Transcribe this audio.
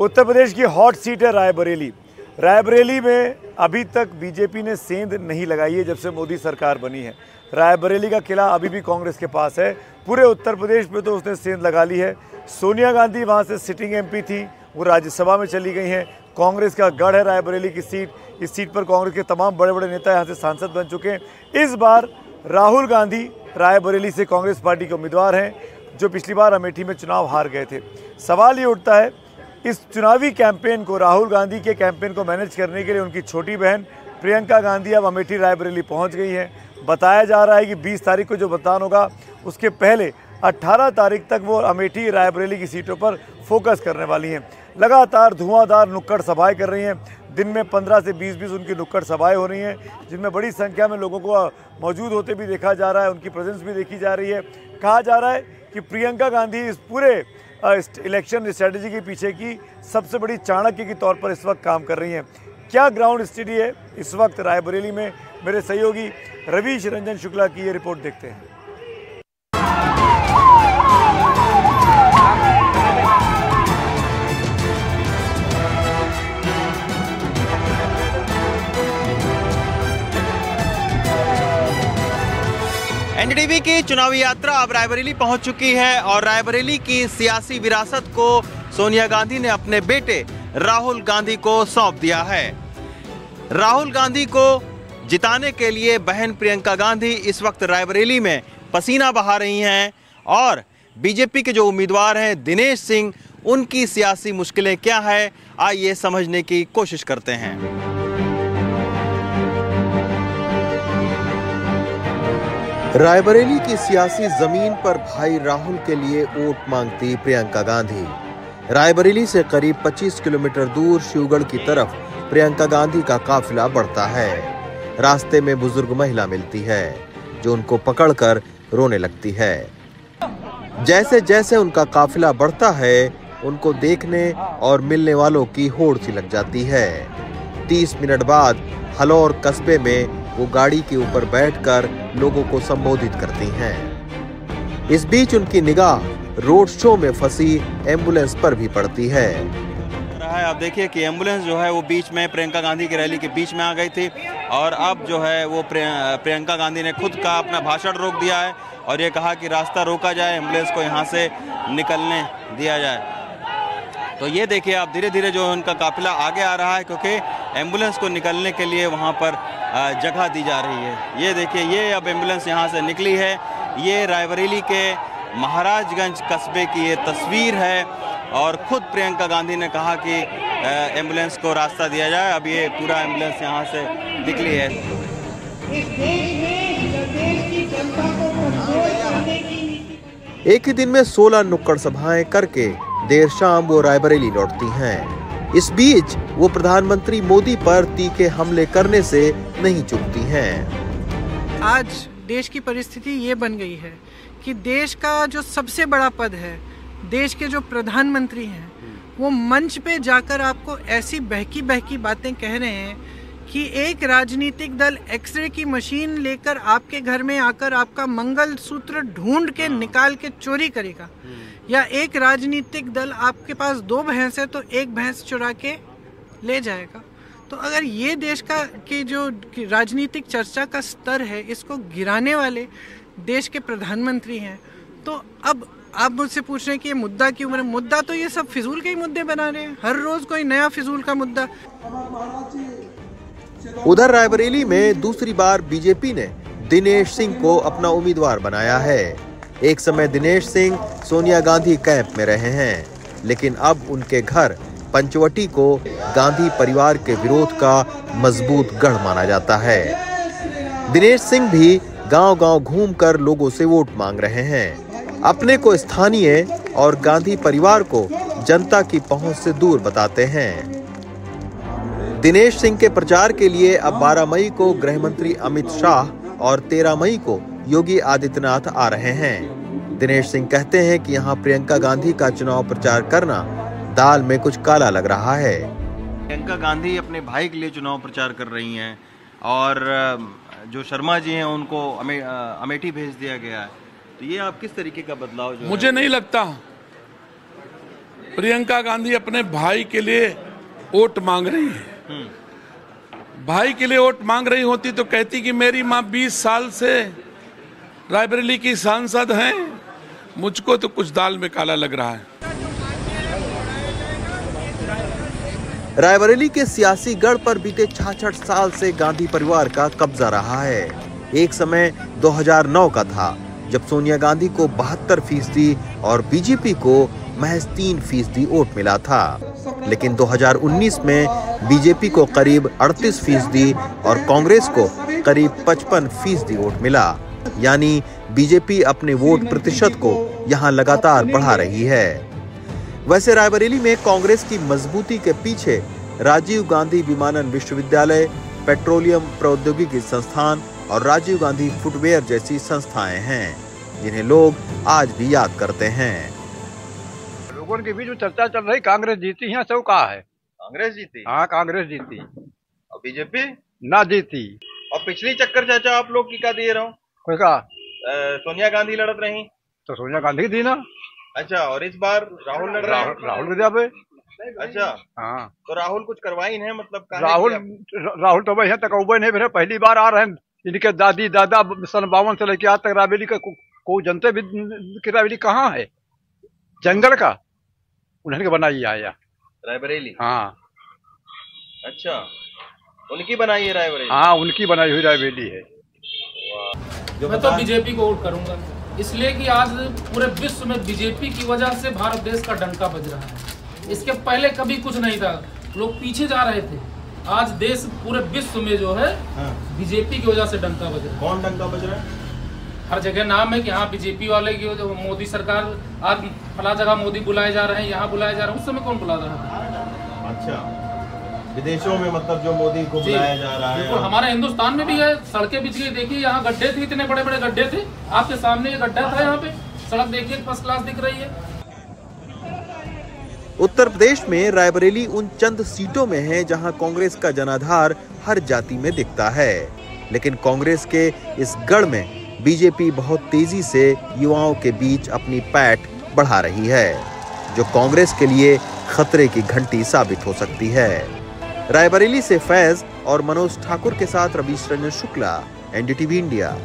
उत्तर प्रदेश की hot seat है रायबरेली। रायबरेली में अभी तक बीजेपी ने सेंध नहीं लगाई है जब से मोदी सरकार बनी है। रायबरेली का किला अभी भी कांग्रेस के पास है। पूरे उत्तर प्रदेश में तो उसने सेंध लगा ली है। सोनिया गांधी वहाँ से सिटिंग एमपी थी, वो राज्यसभा में चली गई हैं। कांग्रेस का गढ़ है रायबरेली की सीट। इस सीट पर कांग्रेस के तमाम बड़े बड़े नेता यहाँ से सांसद बन चुके हैं। इस बार राहुल गांधी रायबरेली से कांग्रेस पार्टी के उम्मीदवार हैं, जो पिछली बार अमेठी में चुनाव हार गए थे। सवाल ये उठता है इस चुनावी कैंपेन को, राहुल गांधी के कैंपेन को मैनेज करने के लिए उनकी छोटी बहन प्रियंका गांधी अब अमेठी रायबरेली पहुँच गई हैं। बताया जा रहा है कि 20 तारीख को जो मतदान होगा, उसके पहले 18 तारीख तक वो अमेठी रायबरेली की सीटों पर फोकस करने वाली हैं। लगातार धुआंधार नुक्कड़ सभाएँ कर रही हैं। दिन में 15 से 20-20 उनकी नुक्कड़ सभाएँ हो रही हैं, जिनमें बड़ी संख्या में लोगों को मौजूद होते भी देखा जा रहा है, उनकी प्रेजेंस भी देखी जा रही है। कहा जा रहा है कि प्रियंका गांधी इस पूरे इलेक्शन स्ट्रेटजी के पीछे की सबसे बड़ी चाणक्य के तौर पर इस वक्त काम कर रही हैं। क्या ग्राउंड स्टडी है? इस वक्त रायबरेली में मेरे सहयोगी रवीश रंजन शुक्ला की ये रिपोर्ट देखते हैं। चुनावी यात्रा अब रायबरेली पहुँच चुकी है और रायबरेली की सियासी विरासत को सोनिया गांधी ने अपने बेटे राहुल गांधी को सौंप दिया है। राहुल गांधी को जिताने के लिए बहन प्रियंका गांधी इस वक्त रायबरेली में पसीना बहा रही हैं और बीजेपी के जो उम्मीदवार हैं दिनेश सिंह, उनकी सियासी मुश्किलें क्या है? आइए समझने की कोशिश करते हैं। रायबरेली की सियासी ज़मीन पर भाई राहुल के लिए वोट मांगती प्रियंका गांधी। रायबरेली से करीब 25 किलोमीटर दूर शिवगढ़ की तरफ़ प्रियंका गांधी का काफिला बढ़ता है। रास्ते में बुज़ुर्ग महिला मिलती है, जो उनको पकड़कर रोने लगती है। जैसे जैसे उनका काफिला बढ़ता है, उनको देखने और मिलने वालों की होड़ सी लग जाती है। तीस मिनट बाद हलौर कस्बे में वो गाड़ी के ऊपर बैठकर लोगों को संबोधित करती हैं। इस बीच उनकी निगाह रोड शो में फंसी, एंबुलेंस पर भी पड़ती है आप देखिए कि एंबुलेंस जो है वो बीच में प्रियंका गांधी की रैली के बीच में आ गई थी और अब जो है वो प्रियंका गांधी ने खुद का अपना भाषण रोक दिया है और ये कहा कि रास्ता रोका जाए, एंबुलेंस को यहाँ से निकलने दिया जाए तो ये देखिए, आप धीरे धीरे जो उनका काफिला आगे आ रहा है, क्योंकि एंबुलेंस को निकलने के लिए वहाँ पर जगह दी जा रही है। ये देखिए, ये अब एंबुलेंस यहाँ से निकली है। ये रायबरेली के महाराजगंज कस्बे की ये तस्वीर है और खुद प्रियंका गांधी ने कहा कि एंबुलेंस को रास्ता दिया जाए। अब ये पूरा एंबुलेंस यहाँ से निकली है। एक ही दिन में 16 नुक्कड़ सभाएँ करके देर शाम वो रायबरेली लौटती हैं। इस बीच वो प्रधानमंत्री मोदी पर तीखे हमले करने से नहीं चुकती हैं। आज देश की परिस्थिति ये बन गई है कि देश का जो सबसे बड़ा पद है, देश के जो प्रधानमंत्री हैं, वो मंच पे जाकर आपको ऐसी बहकी बहकी बातें कह रहे हैं कि एक राजनीतिक दल एक्सरे की मशीन लेकर आपके घर में आकर आपका मंगल सूत्र ढूंढ के निकाल के चोरी करेगा। या एक राजनीतिक दल आपके पास दो भैंस है तो एक भैंस चुरा के ले जाएगा। तो अगर ये देश का के जो राजनीतिक चर्चा का स्तर है इसको गिराने वाले देश के प्रधानमंत्री हैं तो अब आप मुझसे पूछ रहे हैं कि ये मुद्दा क्यों बना? मुद्दा तो ये सब फिजूल के ही मुद्दे बना रहे हैं। हर रोज कोई नया फिजूल का मुद्दा। उधर रायबरेली में दूसरी बार बीजेपी ने दिनेश सिंह को अपना उम्मीदवार बनाया है। एक समय दिनेश सिंह सोनिया गांधी कैंप में रहे हैं, लेकिन अब उनके घर पंचवटी को गांधी परिवार के विरोध का मज़बूत गढ़ माना जाता है। दिनेश सिंह भी गांव-गांव घूमकर लोगों से वोट मांग रहे हैं। अपने को स्थानीय और गांधी परिवार को जनता की पहुँच से दूर बताते हैं। दिनेश सिंह के प्रचार के लिए अब 12 मई को गृह मंत्री अमित शाह और 13 मई को योगी आदित्यनाथ आ रहे हैं। दिनेश सिंह कहते हैं कि यहाँ प्रियंका गांधी का चुनाव प्रचार करना दाल में कुछ काला लग रहा है। प्रियंका गांधी अपने भाई के लिए चुनाव प्रचार कर रही हैं और जो शर्मा जी हैं उनको अमे, अमेठी भेज दिया गया है। तो ये आप किस तरीके का बदलाव जो मुझे नहीं लगता। प्रियंका गांधी अपने भाई के लिए वोट मांग रही है। भाई के लिए वोट मांग रही होती तो कहती कि मेरी माँ 20 साल से रायबरेली की सांसद हैं, मुझको तो कुछ दाल में काला लग रहा है। रायबरेली के सियासी गढ़ पर बीते छाछठ साल से गांधी परिवार का कब्जा रहा है। एक समय 2009 का था, जब सोनिया गांधी को बहत्तर फ़ीसदी और बीजेपी को महज तीन फ़ीसदी वोट मिला था। लेकिन 2019 में बीजेपी को करीब 38 फ़ीसदी और कांग्रेस को करीब 55 फ़ीसदी वोट मिला। यानी बीजेपी अपने वोट प्रतिशत को यहाँ लगातार बढ़ा रही है। वैसे रायबरेली में कांग्रेस की मजबूती के पीछे राजीव गांधी विमानन विश्वविद्यालय, पेट्रोलियम प्रौद्योगिकी संस्थान और राजीव गांधी फुटवेयर जैसी संस्थाएँ हैं, जिन्हें लोग आज भी याद करते हैं। लोगों के बीच में चर्चा चल रही कांग्रेस जीती है सब कहा है। कांग्रेस जीती? हाँ कांग्रेस जीती। और बीजेपी? ना जीती। और पिछली चक्कर चाचा आप लोग की का दिए रहो कोई कहा? सोनिया गांधी लड़त रही। तो सोनिया गांधी दी ना। अच्छा और इस बार राहुल लड़ रहे राहुल हैं? राहुल विद्या पे। अच्छा हाँ। तो राहुल कुछ करवाई नहीं मतलब राहुल राहुल तो वही तक उबे नहीं फिर पहली बार आ रहे हैं। इनके दादी दादा सन बावन से लेके आज तक राबेली का को, को जनते भी की राबेली कहाँ है? जंगल का। उन्होंने के बनाई आया रायबरेली? हाँ। अच्छा। उनकी बनाई है रायबरेली? हाँ उनकी बनाई हुई राबेली है। जो मैं तो बीजेपी को वोट करूँगा। इसलिए कि आज पूरे विश्व में बीजेपी की वजह से भारत देश का डंका बज रहा है। इसके पहले कभी कुछ नहीं था। लोग पीछे जा रहे थे। आज देश पूरे विश्व में जो है हाँ, बीजेपी की वजह से डंका बज रहा है। कौन डंका बज रहा है? हर जगह नाम है कि हाँ बीजेपी वाले की जो मोदी सरकार आज फला जगह मोदी बुलाए जा रहे हैं यहाँ बुलाए जा रहे हैं उस समय कौन बुला रहा था अच्छा। विदेशों में मतलब जो मोदी को बुलाया जा रहा बिल्कुल है हमारे हिंदुस्तान में भी है सड़कें बिछ गई देखिए यहाँ गड्ढे थे इतने बड़े बड़े गड्ढे थे आपके सामने ये गड्ढा था यहाँ पे सड़क देखिए फ़र्स्ट क्लास दिख रही है। उत्तर प्रदेश में रायबरेली उन चंद सीटों में है जहाँ कांग्रेस का जनाधार हर जाति में दिखता है। लेकिन कांग्रेस के इस गढ़ में बीजेपी बहुत तेज़ी से युवाओं के बीच अपनी पैठ बढ़ा रही है, जो कांग्रेस के लिए खतरे की घंटी साबित हो सकती है। रायबरेली से फैज और मनोज ठाकुर के साथ रवीश रंजन शुक्ला, एनडीटीवी इंडिया।